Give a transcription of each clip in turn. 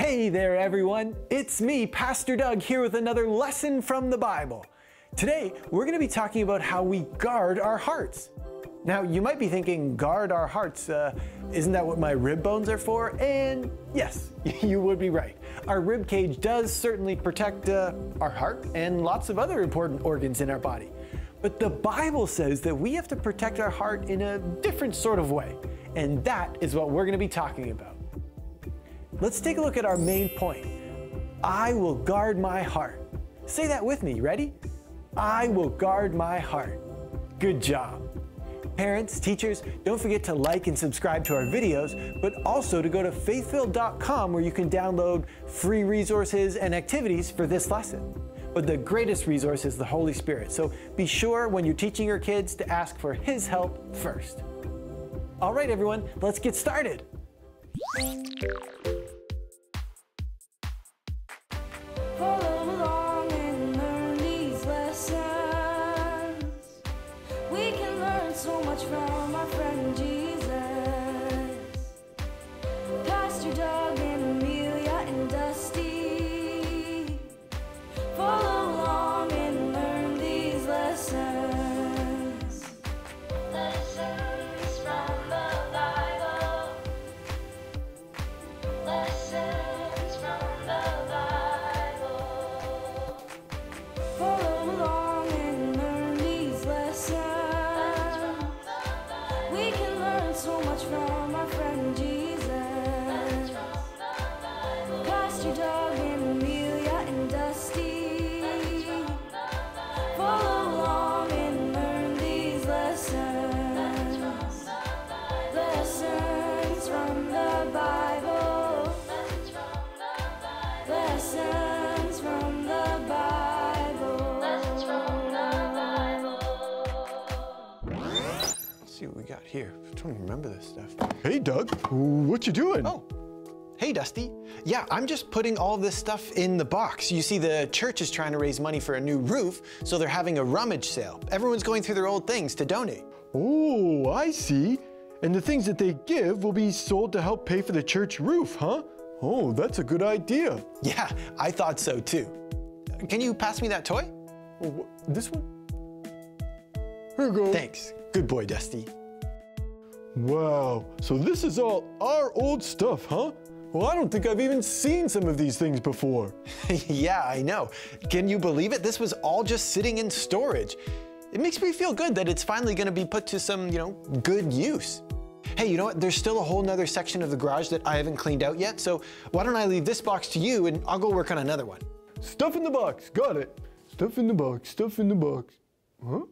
Hey there, everyone. It's me, Pastor Doug, here with another lesson from the Bible. Today, we're going to be talking about how we guard our hearts. Now, you might be thinking, guard our hearts, uh, isn't that what my rib bones are for? And yes, you would be right. Our rib cage does certainly protect uh, our heart and lots of other important organs in our body. But the Bible says that we have to protect our heart in a different sort of way. And that is what we're going to be talking about. Let's take a look at our main point. I will guard my heart. Say that with me. Ready? I will guard my heart. Good job. Parents, teachers, don't forget to like and subscribe to our videos, but also to go to faithville.com where you can download free resources and activities for this lesson. But the greatest resource is the Holy Spirit, so be sure when you're teaching your kids to ask for His help first. All right, everyone, let's get started. So much from our friend got here. I don't even remember this stuff. Hey, Doug, what you doing? Oh, hey, Dusty. Yeah, I'm just putting all this stuff in the box. You see, the church is trying to raise money for a new roof, so they're having a rummage sale. Everyone's going through their old things to donate. Oh, I see. And the things that they give will be sold to help pay for the church roof, huh? Oh, that's a good idea. Yeah, I thought so too. Can you pass me that toy? Oh, this one? Here you go. Thanks. Good boy, Dusty. Wow, so this is all our old stuff, huh? Well, I don't think I've even seen some of these things before. yeah, I know. Can you believe it? This was all just sitting in storage. It makes me feel good that it's finally going to be put to some, you know, good use. Hey, you know what? There's still a whole nother section of the garage that I haven't cleaned out yet, so why don't I leave this box to you and I'll go work on another one. Stuff in the box, got it. Stuff in the box, stuff in the box. Huh?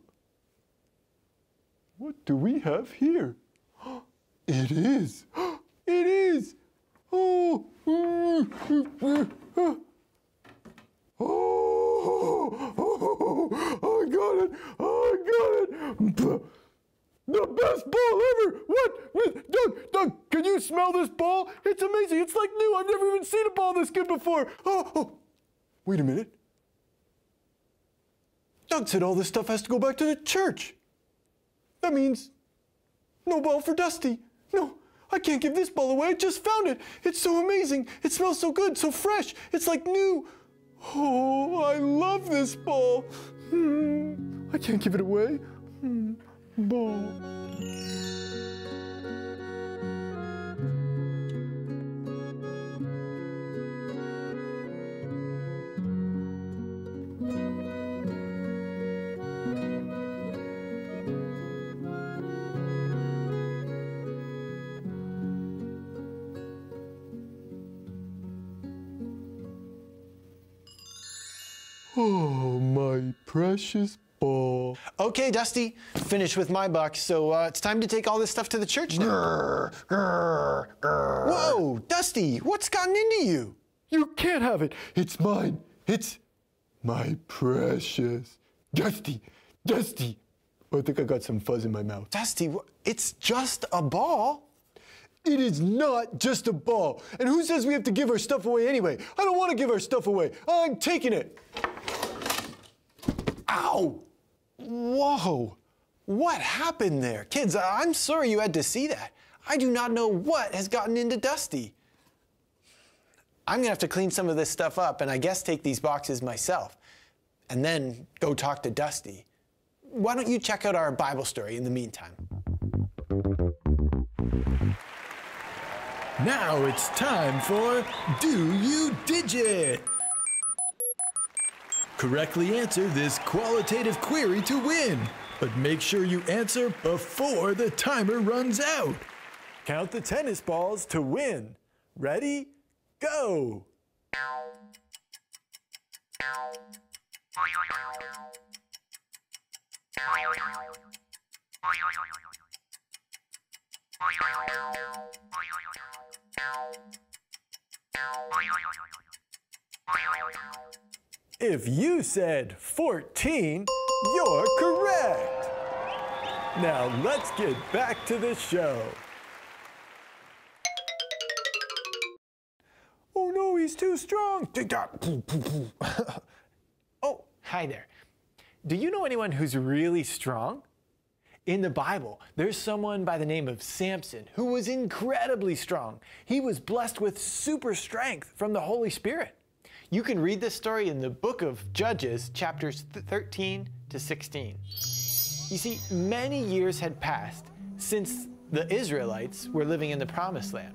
What do we have here? It is. It is. Oh. Oh, I got it. I got it. The best ball ever. What? Doug, Doug, can you smell this ball? It's amazing. It's like new. I've never even seen a ball this good before. Oh, oh. Wait a minute. Doug said all this stuff has to go back to the church. That means no ball for Dusty. No, I can't give this ball away. I just found it. It's so amazing. It smells so good, so fresh. It's like new. Oh, I love this ball. Hmm, I can't give it away. Hmm, ball. Oh, my precious ball. Okay, Dusty, finished with my box, so uh, it's time to take all this stuff to the church now. Grr, grr, grr. Whoa, Dusty, what's gotten into you? You can't have it. It's mine. It's my precious. Dusty, Dusty. Oh, I think I got some fuzz in my mouth. Dusty, it's just a ball. It is not just a ball. And who says we have to give our stuff away anyway? I don't want to give our stuff away. I'm taking it. Ow! Whoa! What happened there? Kids, I'm sorry you had to see that. I do not know what has gotten into Dusty. I'm gonna have to clean some of this stuff up and I guess take these boxes myself. And then go talk to Dusty. Why don't you check out our Bible story in the meantime? Now it's time for Do You Digit? Correctly answer this qualitative query to win, but make sure you answer before the timer runs out. Count the tennis balls to win. Ready? Go! If you said 14, you're correct. Now let's get back to the show. Oh no, he's too strong. oh, hi there. Do you know anyone who's really strong? In the Bible, there's someone by the name of Samson who was incredibly strong. He was blessed with super strength from the Holy Spirit. You can read this story in the book of Judges, chapters 13 to 16. You see, many years had passed since the Israelites were living in the Promised Land.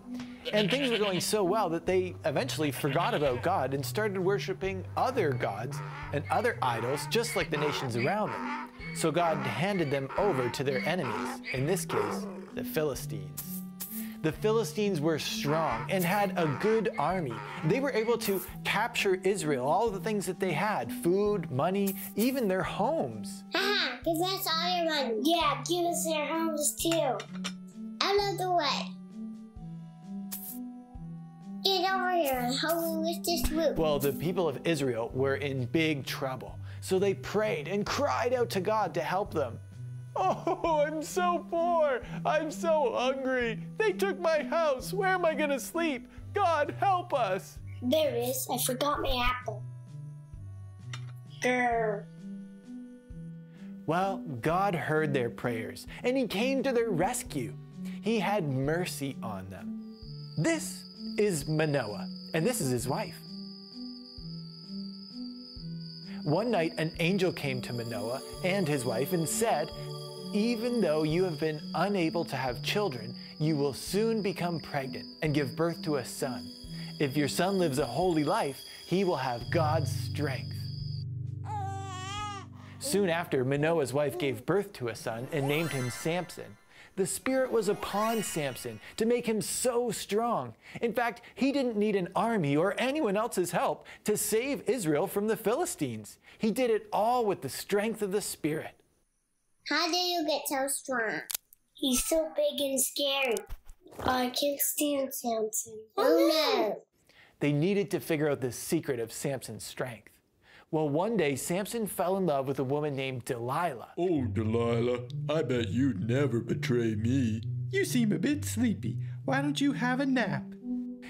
And things were going so well that they eventually forgot about God and started worshiping other gods and other idols, just like the nations around them. So God handed them over to their enemies, in this case, the Philistines. The Philistines were strong and had a good army. They were able to capture Israel, all the things that they had food, money, even their homes. Haha, give us all your money. Yeah, give us their homes too. Out of the way. Get over here and help me with this roof. Well, the people of Israel were in big trouble. So they prayed and cried out to God to help them. Oh, I'm so poor. I'm so hungry. They took my house. Where am I going to sleep? God, help us. There is. I forgot my apple. Grr. Well, God heard their prayers and He came to their rescue. He had mercy on them. This is Manoah, and this is his wife. One night, an angel came to Manoah and his wife and said, Even though you have been unable to have children, you will soon become pregnant and give birth to a son. If your son lives a holy life, he will have God's strength. Soon after, Manoah's wife gave birth to a son and named him Samson. The Spirit was upon Samson to make him so strong. In fact, he didn't need an army or anyone else's help to save Israel from the Philistines. He did it all with the strength of the Spirit. How did you get so strong? He's so big and scary. I can't stand Samson. Oh, oh no. They needed to figure out the secret of Samson's strength. Well, one day, Samson fell in love with a woman named Delilah. Oh, Delilah, I bet you'd never betray me. You seem a bit sleepy. Why don't you have a nap?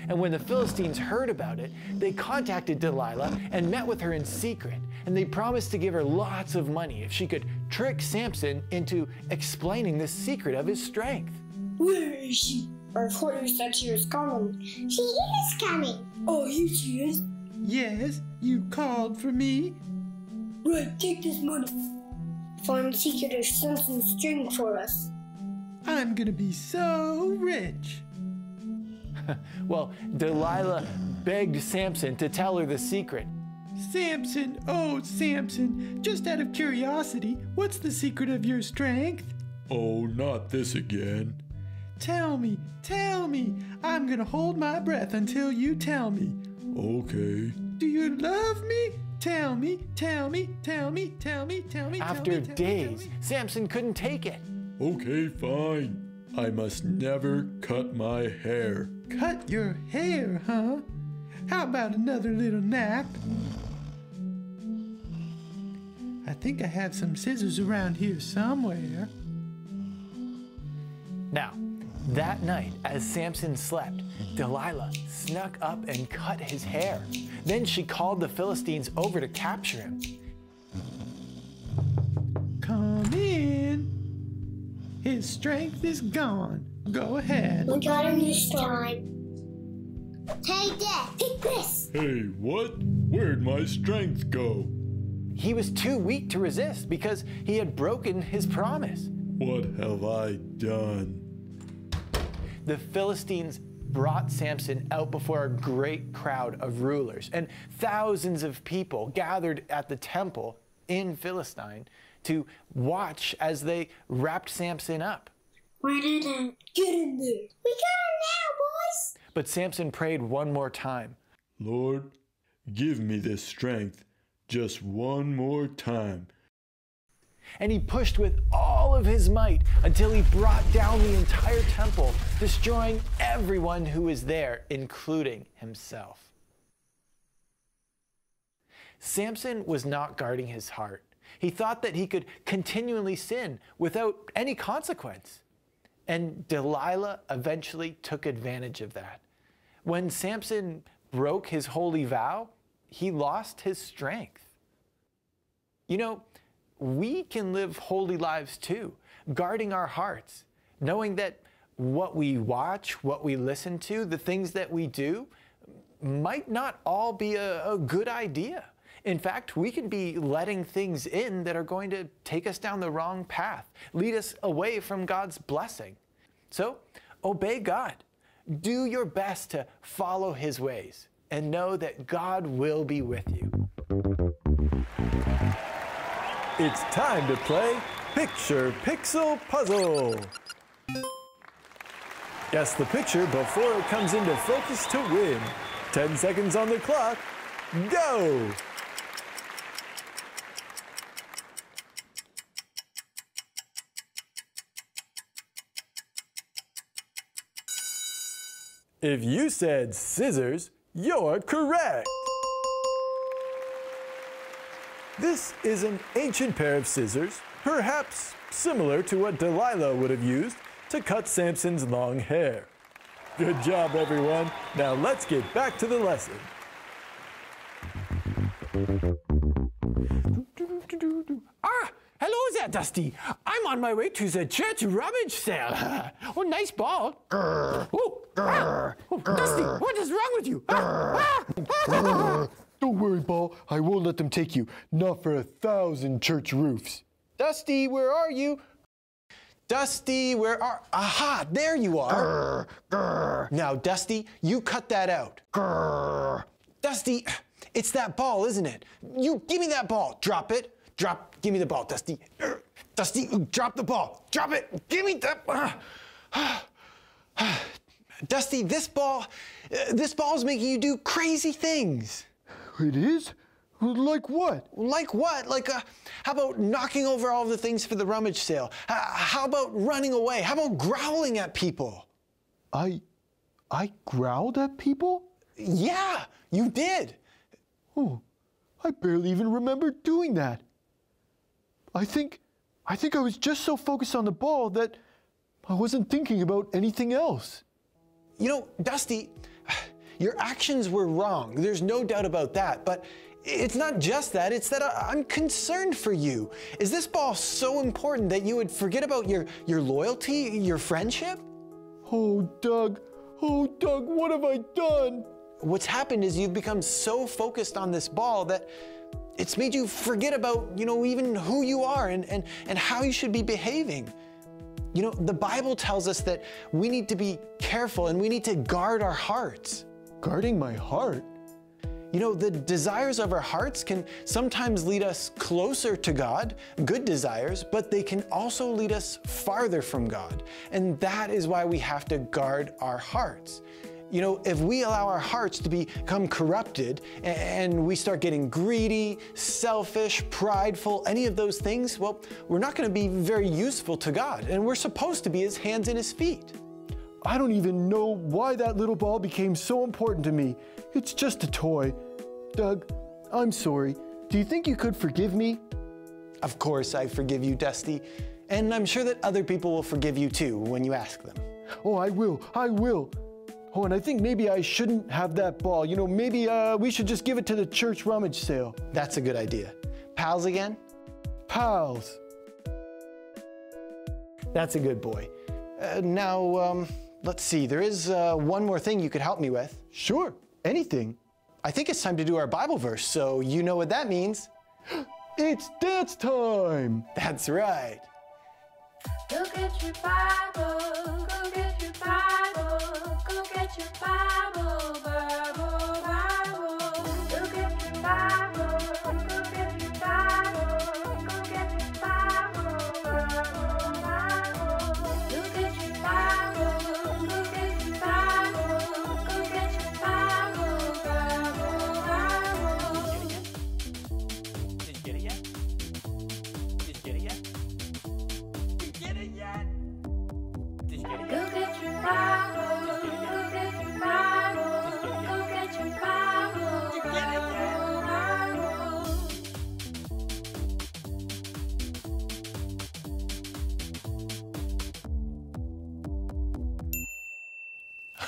And when the Philistines heard about it, they contacted Delilah and met with her in secret. And they promised to give her lots of money if she could trick Samson into explaining the secret of his strength. Where is she? I thought you said she was coming. She is coming. Oh, here she is. Yes, you called for me? Right, take this money. Find the secret of Samson's strength for us. I'm gonna be so rich. Well, Delilah begged Samson to tell her the secret. Samson, oh, Samson, just out of curiosity, what's the secret of your strength? Oh, not this again. Tell me, tell me. I'm gonna hold my breath until you tell me. Okay. Do you love me? Tell me, tell me, tell me, tell me, tell me. tell After me, tell me, tell days, me. Samson couldn't take it. Okay, fine. I must never cut my hair. Cut your hair, huh? How about another little nap? I think I have some scissors around here somewhere. Now, that night, as Samson slept, Delilah snuck up and cut his hair. Then she called the Philistines over to capture him. Come in. His strength is gone. Go ahead. We got him this time. Hey, Dad, take this. Hey, what? Where'd my strength go? He was too weak to resist because he had broken his promise. What have I done? The Philistines brought Samson out before a great crowd of rulers, and thousands of people gathered at the temple in Philistine to watch as they wrapped Samson up. Where did it get in there? We got it now, boys. But Samson prayed one more time. Lord, give me this strength just one more time. And he pushed with all of his might until he brought down the entire temple, destroying everyone who was there, including himself. Samson was not guarding his heart. He thought that he could continually sin without any consequence. And Delilah eventually took advantage of that. When Samson broke his holy vow, he lost his strength. You know, we can live holy lives too, guarding our hearts, knowing that what we watch, what we listen to, the things that we do might not all be a, a good idea. In fact, we can be letting things in that are going to take us down the wrong path, lead us away from God's blessing. So, obey God. Do your best to follow His ways and know that God will be with you. It's time to play Picture Pixel Puzzle. Guess the picture before it comes into focus to win. 10 seconds on the clock. Go! If you said scissors, you're correct. This is an ancient pair of scissors, perhaps similar to what Delilah would have used to cut Samson's long hair. Good job, everyone. Now let's get back to the lesson. Ah, hello there, Dusty. I'm on my way to the church rummage sale. oh, nice ball. Oh, ah, oh, Dusty, what is wrong with you? Ah, ah. Don't worry, Ball. I won't let them take you. Not for a thousand church roofs. Dusty, where are you? Dusty, where are. Aha, there you are. Now, Dusty, you cut that out. Dusty, it's that ball, isn't it? You give me that ball. Drop it. Drop. Give me the ball, Dusty. Dusty, drop the ball. Drop it. Give me that. Dusty, this ball, uh, this ball is making you do crazy things. It is? Like what? Like what? Like, uh, how about knocking over all the things for the rummage sale? Uh, how about running away? How about growling at people? I. I growled at people? Yeah, you did. Oh, I barely even remember doing that. I think. I think I was just so focused on the ball that I wasn't thinking about anything else. You know, Dusty, your actions were wrong. There's no doubt about that. But it's not just that, it's that I'm concerned for you. Is this ball so important that you would forget about your, your loyalty, your friendship? Oh, Doug. Oh, Doug, what have I done? What's happened is you've become so focused on this ball that it's made you forget about, you know, even who you are and, and, and how you should be behaving. You know, the Bible tells us that we need to be careful and we need to guard our hearts. Guarding my heart? You know, the desires of our hearts can sometimes lead us closer to God, good desires, but they can also lead us farther from God. And that is why we have to guard our hearts. You know, if we allow our hearts to become corrupted and we start getting greedy, selfish, prideful, any of those things, well, we're not going to be very useful to God. And we're supposed to be His hands and His feet. I don't even know why that little ball became so important to me. It's just a toy. Doug, I'm sorry. Do you think you could forgive me? Of course, I forgive you, Dusty. And I'm sure that other people will forgive you too when you ask them. Oh, I will. I will. Oh, and I think maybe I shouldn't have that ball. You know, maybe uh, we should just give it to the church rummage sale. That's a good idea. Pals again? Pals. That's a good boy. Uh, now, um, let's see, there is uh, one more thing you could help me with. Sure, anything. I think it's time to do our Bible verse, so you know what that means. It's dance time! That's right. Go get your Bible, go get your Bible, go get your Bible, Bible.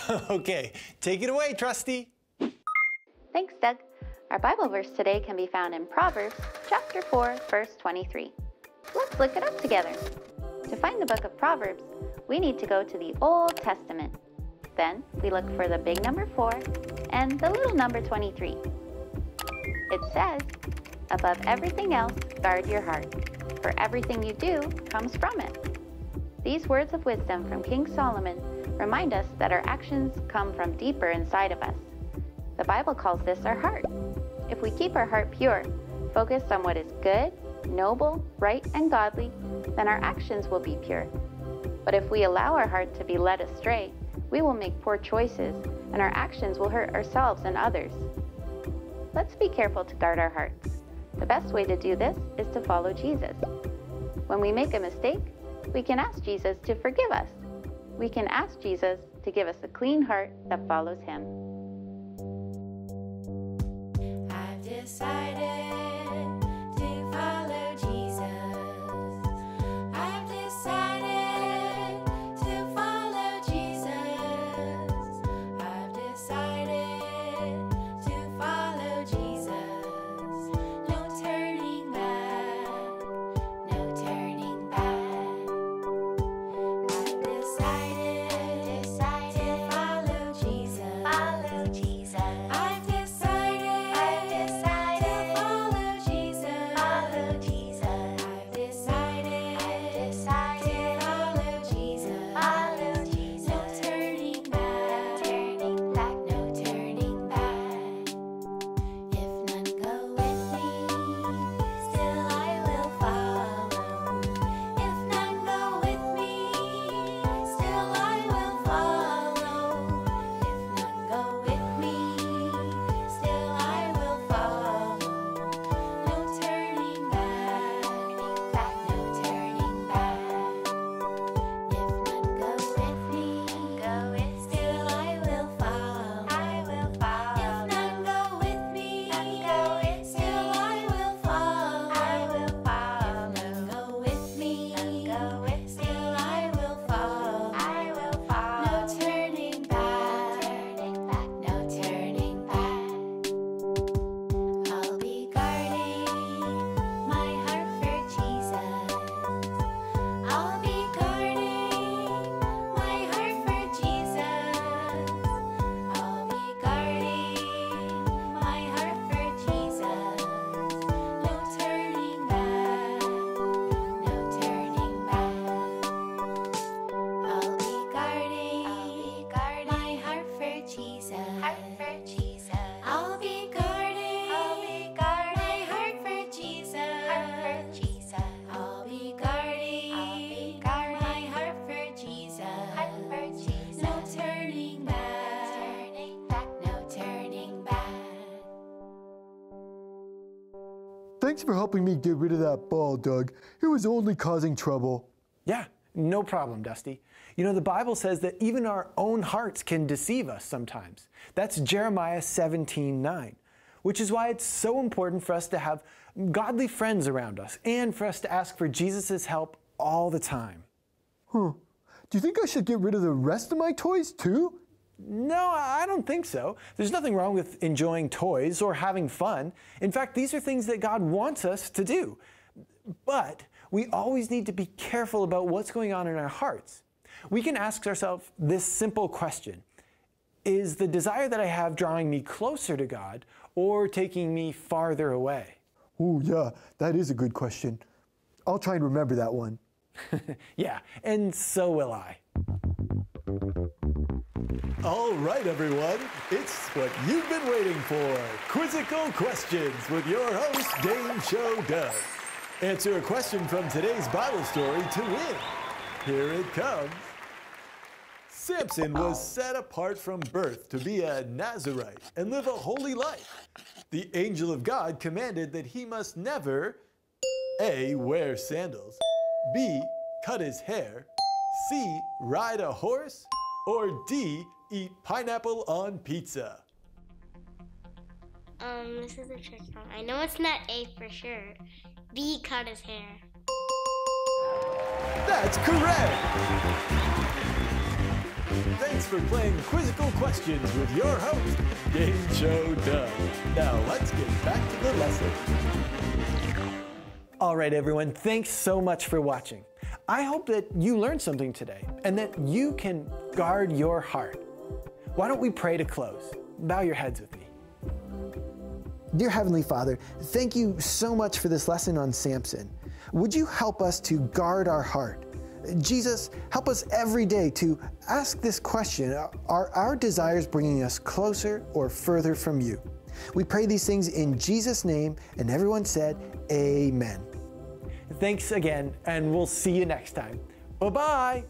okay, take it away, Dusty. Thanks, Doug. Our Bible verse today can be found in Proverbs chapter 4, verse 23. Let's look it up together. To find the book of Proverbs, we need to go to the Old Testament. Then we look for the big number 4 and the little number 23. It says, Above everything else, guard your heart, for everything you do comes from it. These words of wisdom from King Solomon remind us that our actions come from deeper inside of us. The Bible calls this our heart. If we keep our heart pure, focused on what is good, noble, right, and godly, then our actions will be pure. But if we allow our heart to be led astray, we will make poor choices and our actions will hurt ourselves and others. Let's be careful to guard our hearts. The best way to do this is to follow Jesus. When we make a mistake, we can ask Jesus to forgive us. We can ask Jesus to give us a clean heart that follows him. I've decided Thanks for helping me get rid of that ball, Doug. It was only causing trouble. Yeah, no problem, Dusty. You know, the Bible says that even our own hearts can deceive us sometimes. That's Jeremiah 17 9, which is why it's so important for us to have godly friends around us and for us to ask for Jesus' help all the time. Huh. Do you think I should get rid of the rest of my toys too? No, I don't think so. There's nothing wrong with enjoying toys or having fun. In fact, these are things that God wants us to do. But we always need to be careful about what's going on in our hearts. we can ask ourselves this simple question Is the desire that I have drawing me closer to God or taking me farther away? Oh, yeah, that is a good question. I'll try and remember that one. yeah, and so will I. All right, everyone, it's what you've been waiting for Quizzical Questions with your host, Game Show Doug. Answer a question from today's Bible story to win. Here it comes. Samson was set apart from birth to be a Nazarite and live a holy life. The angel of God commanded that he must never A. Wear sandals, B. Cut his hair, C. Ride a horse, or D. Eat pineapple on pizza. Um, this is a trick song. I know it's not A for sure. B cut his hair. That's correct! Thanks for playing Quizzical Questions with your host, Game Show Doug. Now let's get back to the lesson. All right, everyone, thanks so much for watching. I hope that you learned something today and that you can guard your heart. Why don't we pray to close? Bow your heads with me. Dear Heavenly Father, thank you so much for this lesson on Samson. Would you help us to guard our heart? Jesus, help us every day to ask this question Are our desires bringing us closer or further from you? We pray these things in Jesus' name, and everyone said, Amen. Thanks again, and we'll see you next time. Bye bye.